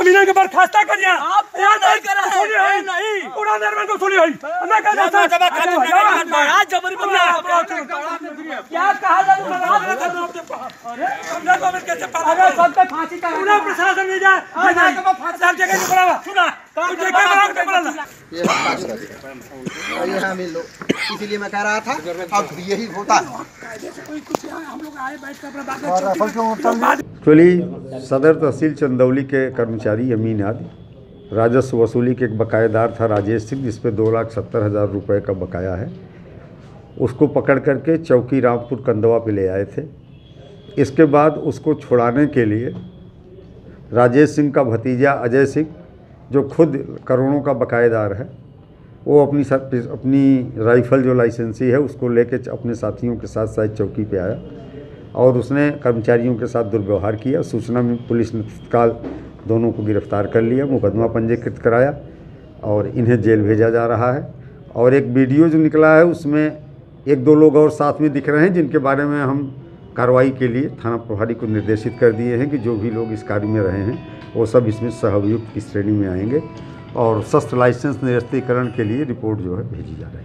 अमीना के बर्खास्ता कर दिया। आप नहीं करा तो है नहीं नहीं। पूरा निर्माण को सुनी हुई मैं कह रहा था महाराज जबरी पर क्या कहा जा महाराज ने कहा आपके पास अरे समझा को कैसे पाला अगर सब तक फांसी का पूरा प्रशासन नहीं जाए मैं फांसी जगह निकला सुना। ये लोग इसीलिए मैं कह रहा था अब यही होता एक्चुअली सदर तहसील चंदौली के कर्मचारी अमीन आदि। राजस्व वसूली के एक बकायेदार था राजेश सिंह जिस पे दो लाख सत्तर हज़ार रुपये का बकाया है। उसको पकड़ करके चौकी रामपुर कंदवा पे ले आए थे। इसके बाद उसको छुड़ाने के लिए राजेश सिंह का भतीजा अजय सिंह जो खुद करोड़ों का बकायेदार है, वो अपनी अपनी राइफल जो लाइसेंसी है, उसको लेके अपने साथियों के साथ शायद चौकी पे आया और उसने कर्मचारियों के साथ दुर्व्यवहार किया। सूचना में पुलिस ने तत्काल दोनों को गिरफ़्तार कर लिया, मुकदमा पंजीकृत कराया और इन्हें जेल भेजा जा रहा है और एक वीडियो जो निकला है, उसमें एक दो लोग और साथ में दिख रहे हैं, जिनके बारे में हम कार्रवाई के लिए थाना प्रभारी को निर्देशित कर दिए हैं कि जो भी लोग इस कार्य में रहे हैं, वो सब इसमें सहअभियुक्त की श्रेणी में आएँगे और शस्त्र लाइसेंस निरस्तीकरण के लिए रिपोर्ट जो है भेजी जा रही है।